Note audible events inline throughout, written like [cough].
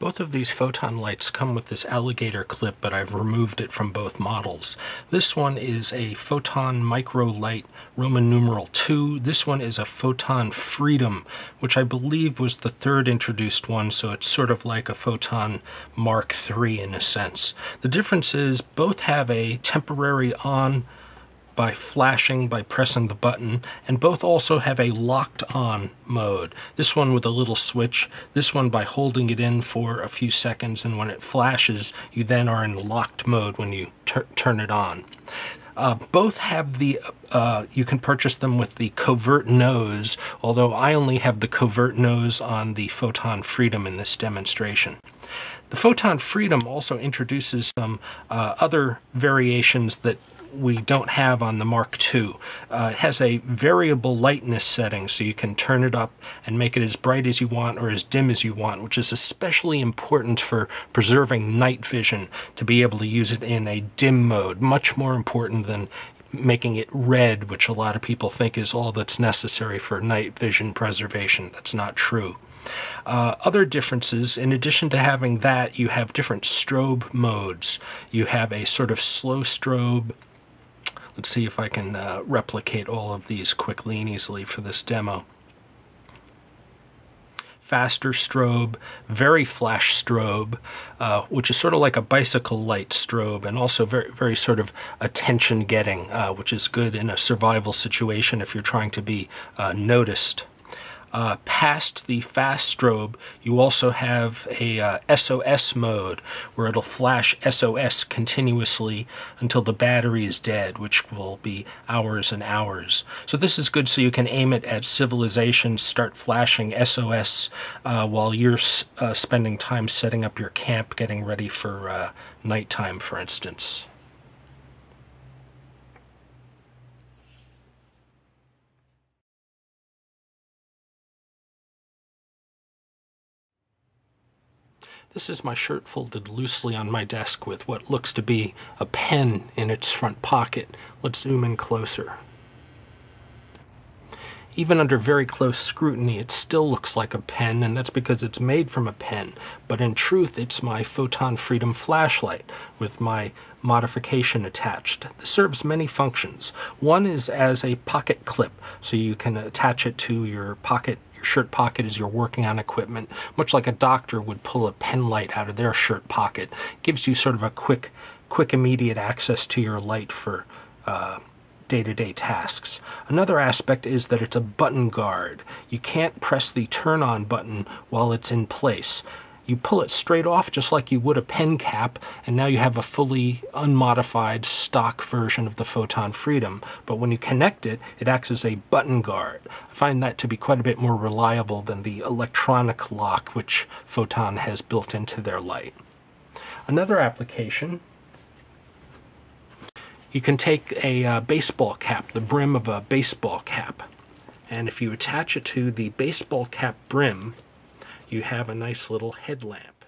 Both of these photon lights come with this alligator clip, but I've removed it from both models. This one is a photon micro light Roman numeral 2. This one is a photon freedom, which I believe was the third introduced one, so it's sort of like a photon Mark III in a sense. The difference is both have a temporary on by flashing by pressing the button, and both also have a locked on mode. This one with a little switch, this one by holding it in for a few seconds, and when it flashes, you then are in locked mode when you turn it on. Uh, both have the, uh, you can purchase them with the covert nose, although I only have the covert nose on the Photon Freedom in this demonstration. The Photon Freedom also introduces some uh, other variations that we don't have on the Mark II. Uh, it has a variable lightness setting, so you can turn it up and make it as bright as you want or as dim as you want, which is especially important for preserving night vision to be able to use it in a dim mode, much more important than making it red, which a lot of people think is all that's necessary for night vision preservation. That's not true. Uh, other differences, in addition to having that, you have different strobe modes. You have a sort of slow strobe. Let's see if I can uh, replicate all of these quickly and easily for this demo. Faster strobe, very flash strobe, uh, which is sort of like a bicycle light strobe, and also very, very sort of attention getting, uh, which is good in a survival situation if you're trying to be uh, noticed uh, past the fast strobe, you also have a uh, SOS mode where it'll flash SOS continuously until the battery is dead, which will be hours and hours. So this is good so you can aim it at civilization, start flashing SOS uh, while you're uh, spending time setting up your camp, getting ready for uh, nighttime, for instance. This is my shirt folded loosely on my desk with what looks to be a pen in its front pocket. Let's zoom in closer. Even under very close scrutiny, it still looks like a pen, and that's because it's made from a pen. But in truth, it's my Photon Freedom flashlight with my modification attached. This serves many functions. One is as a pocket clip, so you can attach it to your pocket shirt pocket as you're working on equipment, much like a doctor would pull a pen light out of their shirt pocket. It gives you sort of a quick, quick immediate access to your light for uh, day-to-day tasks. Another aspect is that it's a button guard. You can't press the turn on button while it's in place you pull it straight off just like you would a pen cap, and now you have a fully unmodified stock version of the Photon Freedom. But when you connect it, it acts as a button guard. I find that to be quite a bit more reliable than the electronic lock which Photon has built into their light. Another application you can take a uh, baseball cap, the brim of a baseball cap, and if you attach it to the baseball cap brim, you have a nice little headlamp.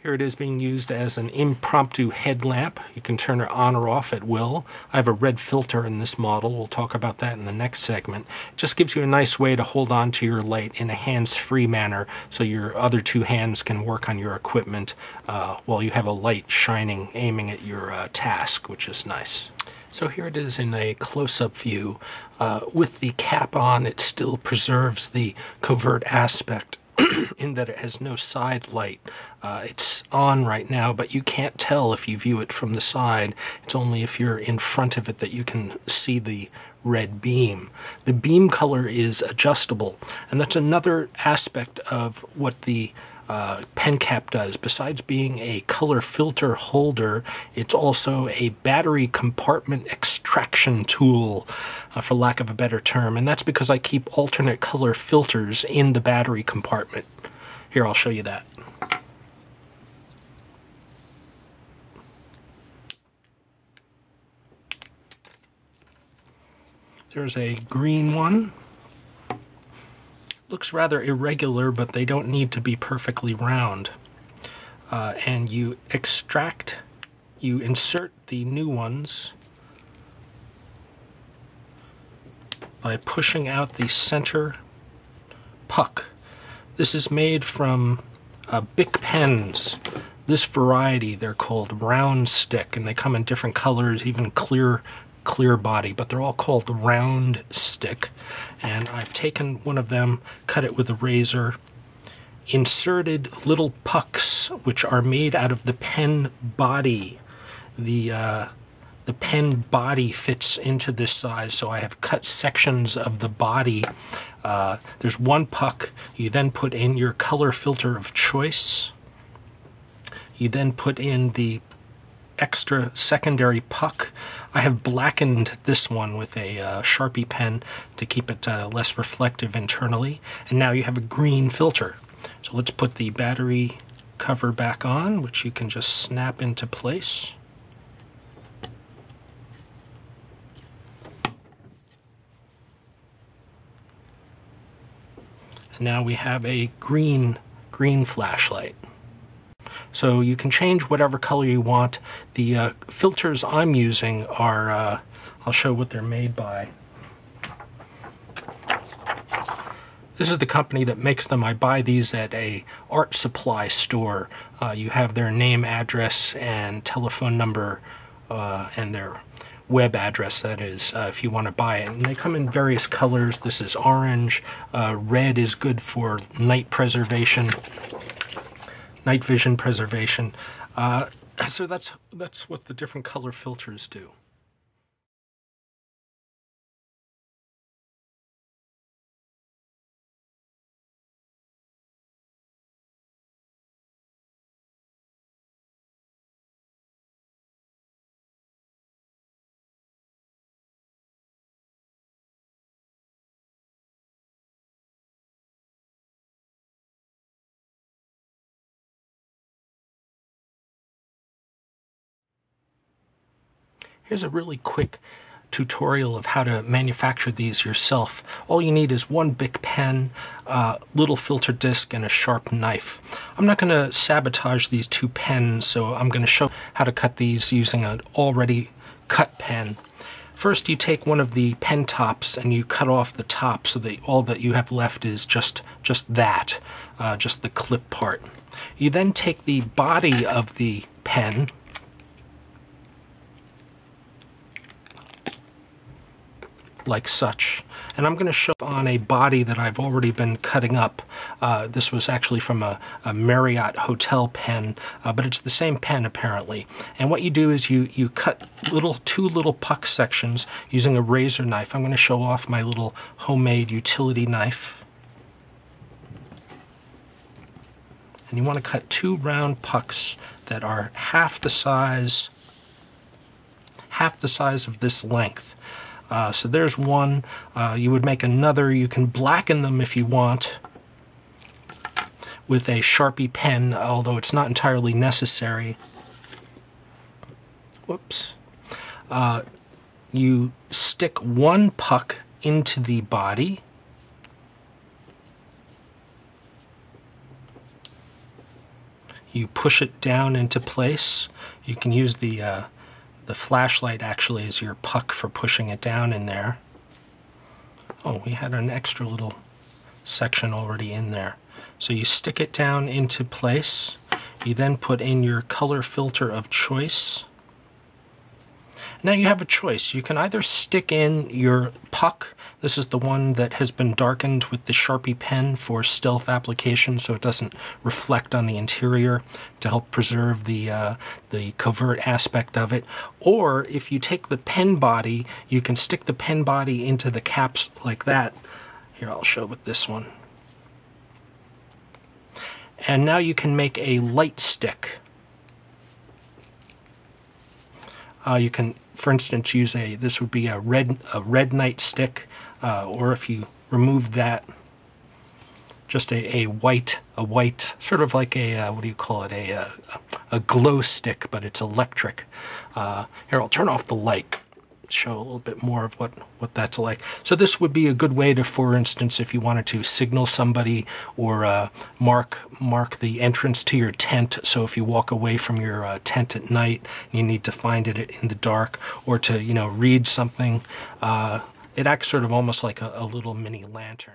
Here it is being used as an impromptu headlamp. You can turn it on or off at will. I have a red filter in this model. We'll talk about that in the next segment. It just gives you a nice way to hold on to your light in a hands-free manner so your other two hands can work on your equipment uh, while you have a light shining aiming at your uh, task, which is nice. So here it is in a close-up view. Uh, with the cap on, it still preserves the covert aspect [clears throat] in that it has no side light. Uh, it's on right now, but you can't tell if you view it from the side. It's only if you're in front of it that you can see the red beam. The beam color is adjustable, and that's another aspect of what the uh, pen cap does. Besides being a color filter holder, it's also a battery compartment extraction tool, uh, for lack of a better term. And that's because I keep alternate color filters in the battery compartment. Here, I'll show you that. There's a green one looks rather irregular, but they don't need to be perfectly round. Uh, and you extract, you insert the new ones by pushing out the center puck. This is made from uh, Bic pens. This variety, they're called round stick, and they come in different colors, even clear clear body, but they're all called round stick. And I've taken one of them, cut it with a razor, inserted little pucks, which are made out of the pen body. The uh, the pen body fits into this size, so I have cut sections of the body. Uh, there's one puck. You then put in your color filter of choice. You then put in the extra secondary puck. I have blackened this one with a uh, Sharpie pen to keep it uh, less reflective internally. And now you have a green filter. So let's put the battery cover back on, which you can just snap into place. And now we have a green, green flashlight. So you can change whatever color you want. The uh, filters I'm using are, uh, I'll show what they're made by. This is the company that makes them. I buy these at a art supply store. Uh, you have their name, address, and telephone number, uh, and their web address that is uh, if you want to buy it and they come in various colors this is orange uh, red is good for night preservation night vision preservation. Uh, so that's that's what the different color filters do Here's a really quick tutorial of how to manufacture these yourself. All you need is one Bic pen, a little filter disc, and a sharp knife. I'm not going to sabotage these two pens, so I'm going to show how to cut these using an already cut pen. First, you take one of the pen tops and you cut off the top so that all that you have left is just, just that, uh, just the clip part. You then take the body of the pen like such. And I'm going to show on a body that I've already been cutting up. Uh, this was actually from a, a Marriott hotel pen, uh, but it's the same pen apparently. And what you do is you, you cut little two little puck sections using a razor knife. I'm going to show off my little homemade utility knife. And you want to cut two round pucks that are half the size half the size of this length. Uh, so there's one. Uh, you would make another. You can blacken them if you want with a Sharpie pen, although it's not entirely necessary. Whoops. Uh, you stick one puck into the body. You push it down into place. You can use the uh, the flashlight actually is your puck for pushing it down in there. Oh, we had an extra little section already in there. So you stick it down into place. You then put in your color filter of choice. Now you have a choice. You can either stick in your puck. This is the one that has been darkened with the Sharpie pen for stealth application so it doesn't reflect on the interior to help preserve the, uh, the covert aspect of it. Or if you take the pen body, you can stick the pen body into the caps like that. Here, I'll show with this one. And now you can make a light stick. Uh, you can for instance, use a, this would be a red, a red night stick, uh, or if you remove that, just a, a white, a white, sort of like a, uh, what do you call it, a, a, uh, a glow stick, but it's electric. Uh, here, I'll turn off the light show a little bit more of what, what that's like. So this would be a good way to, for instance, if you wanted to signal somebody or uh, mark mark the entrance to your tent. So if you walk away from your uh, tent at night and you need to find it in the dark or to, you know, read something, uh, it acts sort of almost like a, a little mini lantern.